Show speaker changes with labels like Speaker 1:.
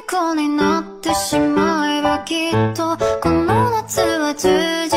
Speaker 1: 虜になってしまえばきっとこの夏は充